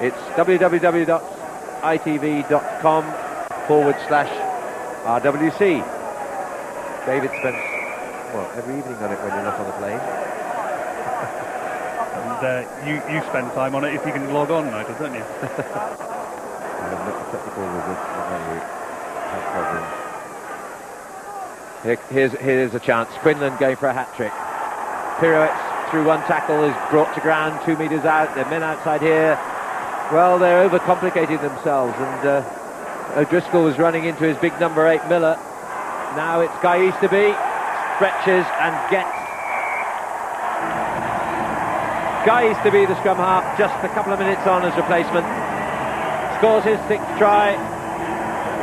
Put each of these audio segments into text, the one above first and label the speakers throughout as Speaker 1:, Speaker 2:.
Speaker 1: It's www.itv.com forward slash RWC. David spends, well, every evening on it when you're not on the plane.
Speaker 2: and uh, you, you spend time on it if you can log on, Nigel, don't you?
Speaker 1: I'm not technical with this, no problem. Here, here's, here's a chance. Quinlan going for a hat-trick. Pirouettes through one tackle is brought to ground, two metres out. There are men outside here. Well, they're overcomplicating themselves, and uh, O'Driscoll was running into his big number eight, Miller. Now it's Guy Easterby, stretches and gets. Guy Easterby, the scrum half, just a couple of minutes on as replacement. Scores his sixth try.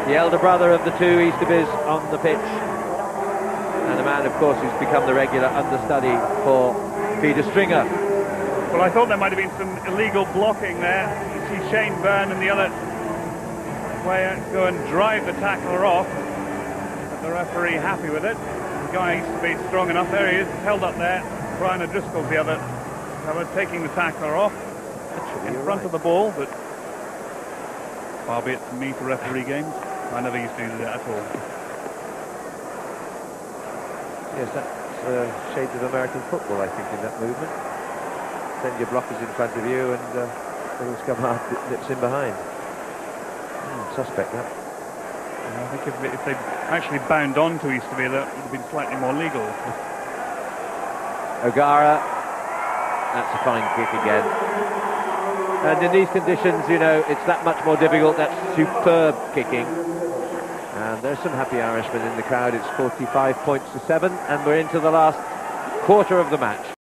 Speaker 1: The elder brother of the two Easterbys on the pitch. And a man, of course, who's become the regular understudy for Peter Stringer.
Speaker 2: Well, I thought there might have been some illegal blocking there. You see Shane Byrne and the other player go and drive the tackler off. But the referee happy with it. The guy used to be strong enough. There he is, held up there. Brian O'Driscoll's the other cover, taking the tackler off in front
Speaker 1: right.
Speaker 2: of the ball, but far be it from me to referee games. I never used to do that at all.
Speaker 1: Yes, that's uh, shades of American football, I think, in that movement. Send your blockers in front of you and uh, scrum half di- dips in behind. Hmm, suspect that.
Speaker 2: Yeah, I think if, if they'd actually bound on to Easterby, that would have been slightly more legal.
Speaker 1: O'Gara, that's a fine kick again. And in these conditions, you know, it's that much more difficult. That's superb kicking. And there's some happy Irishmen in the crowd. It's 45 points to 7, and we're into the last quarter of the match.